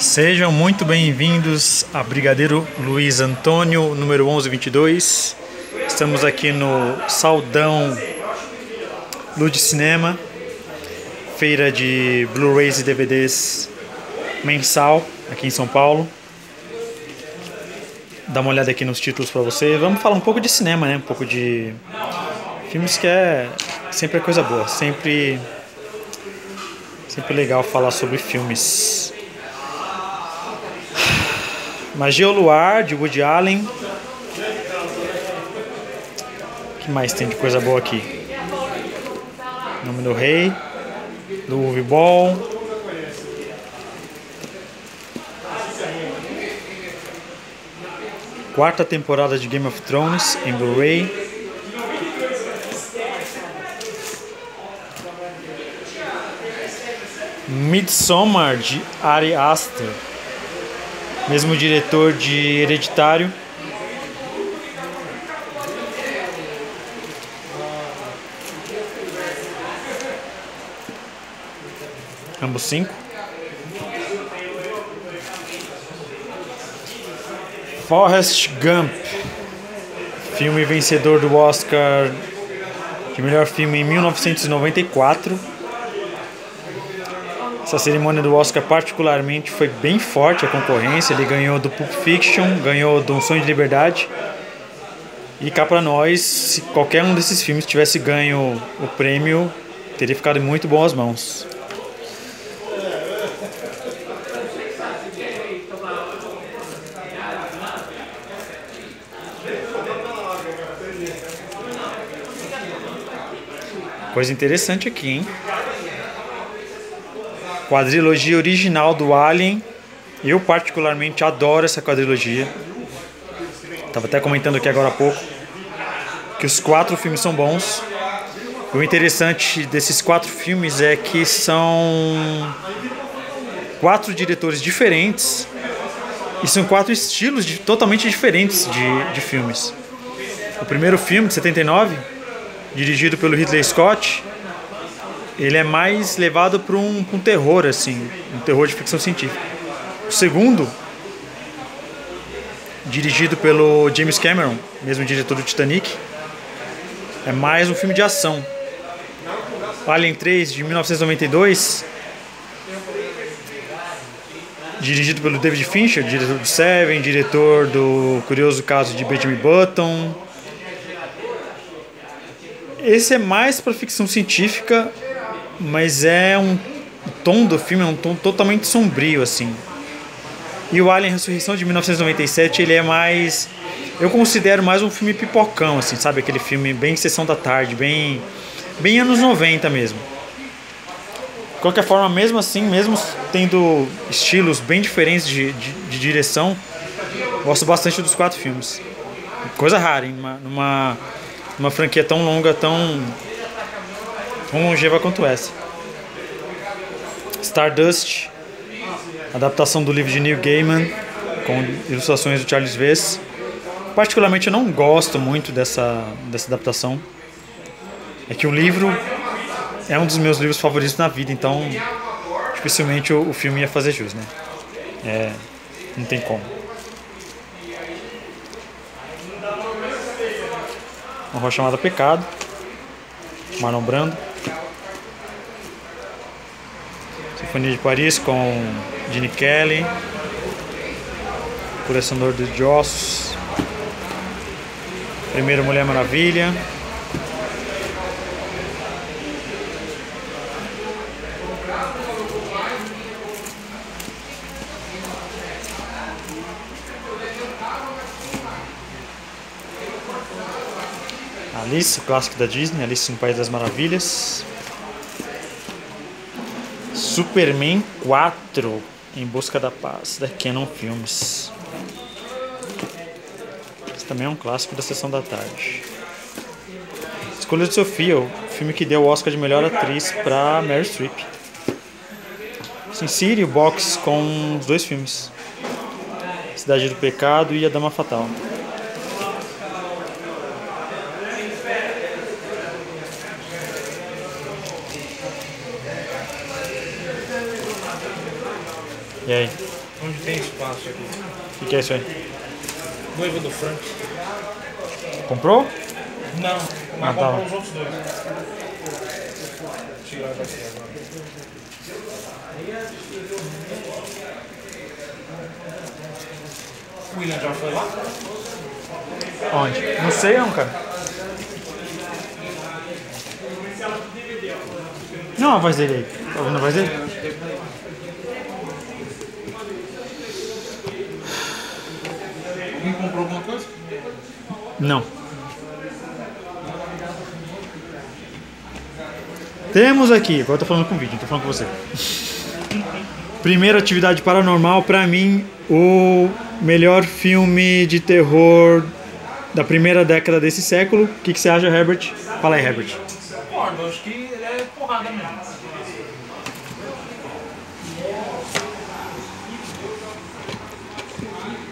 Sejam muito bem-vindos a Brigadeiro Luiz Antônio, número 1122. Estamos aqui no Saldão Lud Cinema, feira de Blu-rays e DVDs mensal aqui em São Paulo. Dá uma olhada aqui nos títulos para você. Vamos falar um pouco de cinema, né? Um pouco de filmes que é sempre é coisa boa, sempre sempre legal falar sobre filmes. Magia ao Luar, de Woody Allen. O que mais tem de coisa boa aqui? Nome do Rei, do Uwe Ball. Quarta temporada de Game of Thrones em Blu-ray. Midsommar de Ari Aster mesmo diretor de Hereditário. Ambos cinco. Forrest Gump, filme vencedor do Oscar de melhor filme em 1994. Essa cerimônia do Oscar particularmente foi bem forte a concorrência. Ele ganhou do Pulp Fiction, ganhou do Um Sonho de Liberdade. E cá para nós, se qualquer um desses filmes tivesse ganho o prêmio, teria ficado em muito boas mãos. Coisa interessante aqui, hein? Quadrilogia original do Alien. Eu particularmente adoro essa quadrilogia. Tava até comentando aqui agora há pouco que os quatro filmes são bons. O interessante desses quatro filmes é que são quatro diretores diferentes e são quatro estilos de, totalmente diferentes de, de filmes. O primeiro filme, de 79, dirigido pelo Ridley Scott, ele é mais levado para um, um terror, assim, um terror de ficção científica. O segundo, dirigido pelo James Cameron, mesmo diretor do Titanic, é mais um filme de ação. Alien 3 de 1992, dirigido pelo David Fincher, diretor do Seven, diretor do Curioso Caso de Benjamin Button. Esse é mais para ficção científica mas é um o tom do filme é um tom totalmente sombrio assim. E o Alien Ressurreição de 1997, ele é mais eu considero mais um filme pipocão assim, sabe, aquele filme bem sessão da tarde, bem bem anos 90 mesmo. De qualquer forma, mesmo assim, mesmo tendo estilos bem diferentes de, de, de direção, gosto bastante dos quatro filmes. Coisa rara, hein? Numa, numa, numa franquia tão longa, tão tão longeva quanto essa. Stardust, adaptação do livro de Neil Gaiman, com ilustrações do Charles Vess. Particularmente eu não gosto muito dessa, dessa adaptação. É que o livro é um dos meus livros favoritos na vida, então dificilmente o, o filme ia fazer jus, né? É, não tem como. Uma rua chamada Pecado, Marlon Brando. Sinfonia de Paris com Gene Kelly, Colecionador de Ossos, Primeira Mulher Maravilha. Alice, clássico da Disney, Alice no País das Maravilhas. Superman 4 Em Busca da Paz, da Canon Filmes. Esse também é um clássico da sessão da tarde. Escolha de Sofia, o filme que deu o Oscar de melhor atriz para Mary Streep. Sin City, o box com os dois filmes: Cidade do Pecado e A Dama Fatal. E aí? onde tem espaço aqui. O que, que é isso aí? Noiva do Frank. Comprou? Não, mas Ah, tá. comprou os outros dois. Vou tirar daqui agora. O William já foi lá? Onde? Não sei não, cara. Não, a voz dele aí. Tá ouvindo a voz dele? Comprou alguma coisa? Não. Temos aqui, agora eu tô falando com o vídeo, não tô falando com você. Primeira atividade paranormal, pra mim, o melhor filme de terror da primeira década desse século. O que, que você acha, Herbert? Fala aí, Herbert. Concordo, acho que ele é porrada mesmo.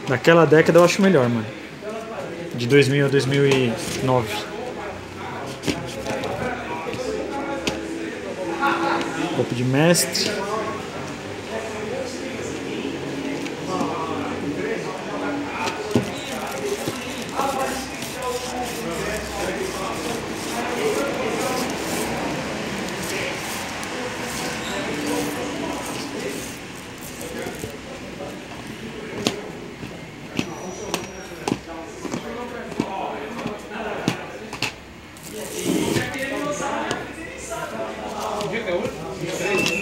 Daquela década eu acho melhor, mano. De 2000 a 2009. Golpe de mestre.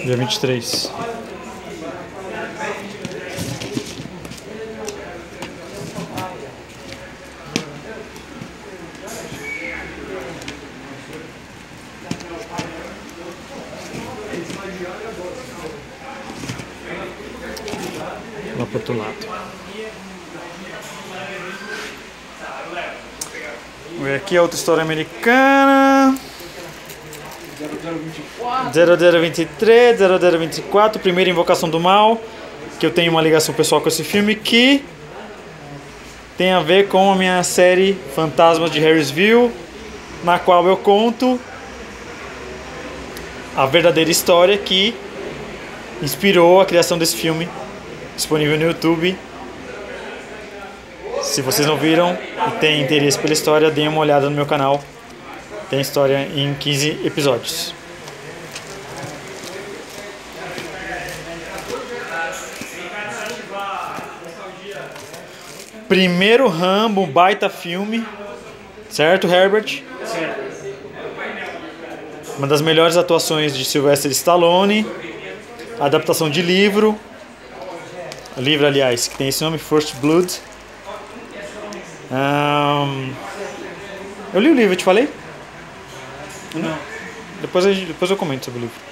Dia 23. Lá pro outro lado. Aqui é outra história americana. 0023, 0024, primeira invocação do mal, que eu tenho uma ligação pessoal com esse filme que tem a ver com a minha série Fantasmas de Harrisville, na qual eu conto a verdadeira história que inspirou a criação desse filme, disponível no YouTube. Se vocês não viram e têm interesse pela história, deem uma olhada no meu canal. Tem história em 15 episódios. Primeiro Rambo, um baita filme. Certo, Herbert? Uma das melhores atuações de Sylvester Stallone. Adaptação de livro. Livro, aliás, que tem esse nome, First Blood. Ahn, eu li o livro, eu te falei? Não. Depois, depois eu comento sobre o livro.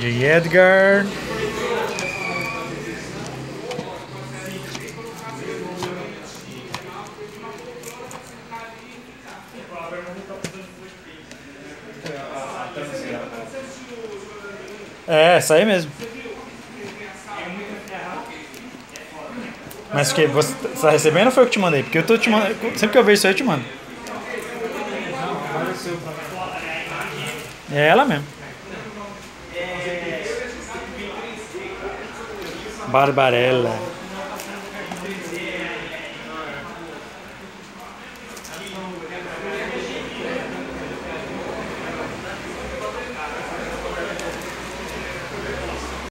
J. Edgar. É, essa aí mesmo. Mas que? Você tá recebendo ou foi eu que te mandei? Porque eu tô te mandando. Sempre que eu vejo isso aí eu te mando. É ela mesmo. Barbarella.